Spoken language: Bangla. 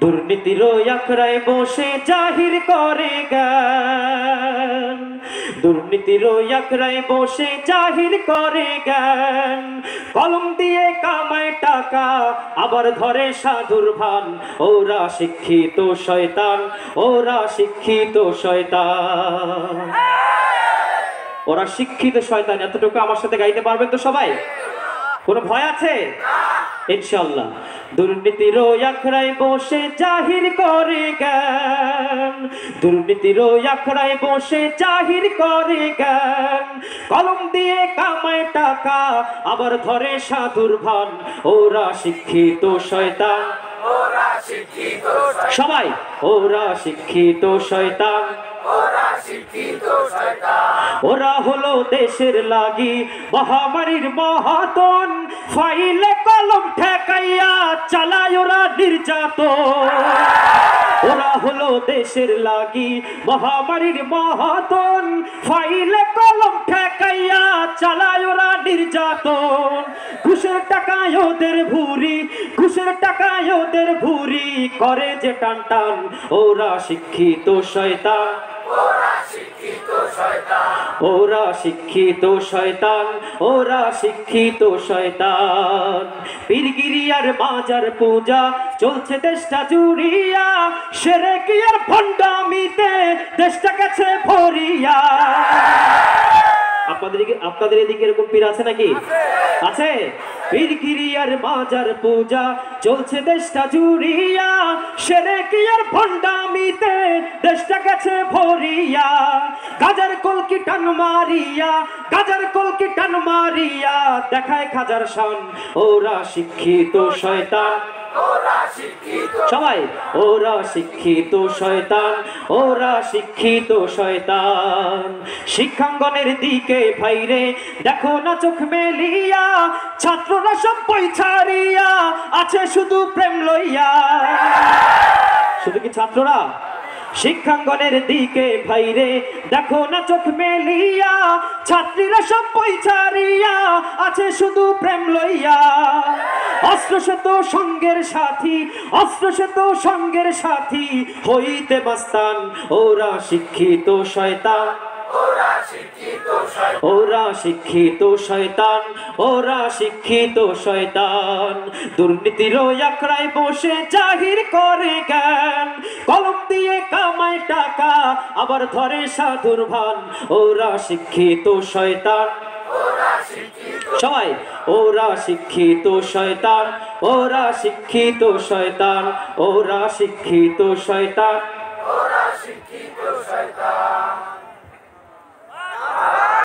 দুর্নীতির আখড়ায় বসে জাহির করে জ্ঞান। দুর্নীতির আখড়ায় বসে জাহির করে জ্ঞান। কলম দিয়ে কামায় টাকা, আবার ধরে সাধুর ভান। ওরা শিক্ষিত শয়তান, ওরা শিক্ষিত শয়তান। ওরা শিক্ষিত শয়তান, এতটুকু আমার সাথে গাইতে পারবেন তো সবাই? কোনো ভয় আছে? ইনশাল্লাহ দুর্নীতির আখড়ায় বসে জাহির করে জ্ঞান। দুর্নীতির আখড়ায় বসে জাহির করে গান কলম দিয়ে কামায় টাকা আবার ধরে সাধুর ভান। ওরা শিক্ষিত শয়তান। ওরা শিক্ষিত সবাই ওরা শিক্ষিত শয়তান। ওরা শিক্ষিত ওরা হলো দেশের লাগি মহামারীর মহাতন। ফাইলে কলম ঠেকাইয়া চালায় ওরা নির্যাতন। ওরা হলো দেশের লাগি মহামারীর মহাতন। ফাইলে কলম ঠেকাইয়া চালায় ওরা নির্যাতন। ঘুষের টাকায় ওদের ভুরি ঘুষের টাকায় ওদের ভুরি করে যে টান টান ওরা শিক্ষিত শয়তান। ওরা শিক্ষিত শয়তান ওরা শিক্ষিত শয়তান। পীরগিরিয়ার বাজার পূজা চলছে দেশটা জুড়িয়া। সেরে কি আর ভণ্ডামিতে দেশটা গেছে ভরিয়া। আপনাদের আপনাদের এদিকে এরকম পীর আছে নাকি? আছে? পীরগিরিয়ার পূজা, চলছে দেশটা জুড়িয়া। সেরে কি আর ভণ্ডামিতে দেশটা গেছে ভরিয়া। গাজার কলকি টান মারিয়া, গাজার কলকি টান মারিয়া। দেখায় খাজার শান, ওরা শিক্ষিত শিক্ষিত সবাই, ওরা শিক্ষিত শয়তান, ওরা শিক্ষিত শয়তান। শিক্ষাঙ্গনের দিকে ভাইরে, দেখো না চোখ মেলিয়া, ছাত্ররা সব বই ছাড়িয়া আছে শুধু প্রেম লইয়া। শুধু কি ছাত্ররা? শিক্ষাঙ্গনের দিকে ভাইরে, দেখো না চোখ মেলিয়া, ছাত্রীরা সব বই ছাড়িয়া আছে শুধু প্রেম লইয়া। অস্ত্র সেত সঙ্গের সাথী অস্ত্র সেত সঙ্গের সাথী হইতে মাস্তান ওরা শিক্ষিত শয়তান। ওরা শিক্ষিত শয়তান। ওরা শিক্ষিত শয়তান। দুর্নীতির আখড়ায় বসে জাহির করে জ্ঞান। কলম দিয়ে কামায় টাকা, আবার ধরে সাধুর ভান। ওরা শিক্ষিত শয়তান। সবাই ওরা শিক্ষিত শয়তান ওরা শিক্ষিত শয়তান ওরা শিক্ষিত শয়তান। ওরা শিক্ষিত শয়তান